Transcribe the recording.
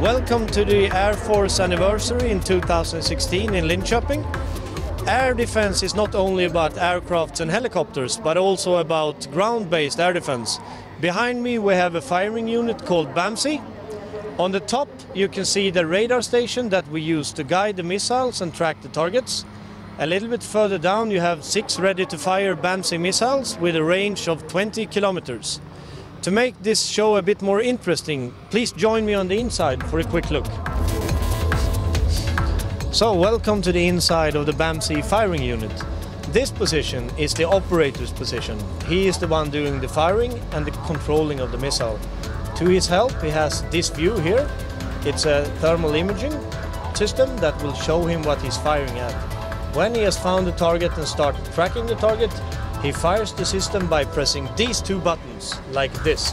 Welcome to the Air Force anniversary in 2016 in Linköping. Air defense is not only about aircrafts and helicopters, but also about ground-based air defense. Behind me we have a firing unit called BAMSE. On the top you can see the radar station that we use to guide the missiles and track the targets. A little bit further down you have six ready-to-fire BAMSE missiles with a range of 20 kilometers. To make this show a bit more interesting, please join me on the inside for a quick look. So, welcome to the inside of the BAMSE firing unit. This position is the operator's position. He is the one doing the firing and the controlling of the missile. To his help, he has this view here. It's a thermal imaging system that will show him what he's firing at. When he has found the target and start tracking the target, he fires the system by pressing these two buttons, like this.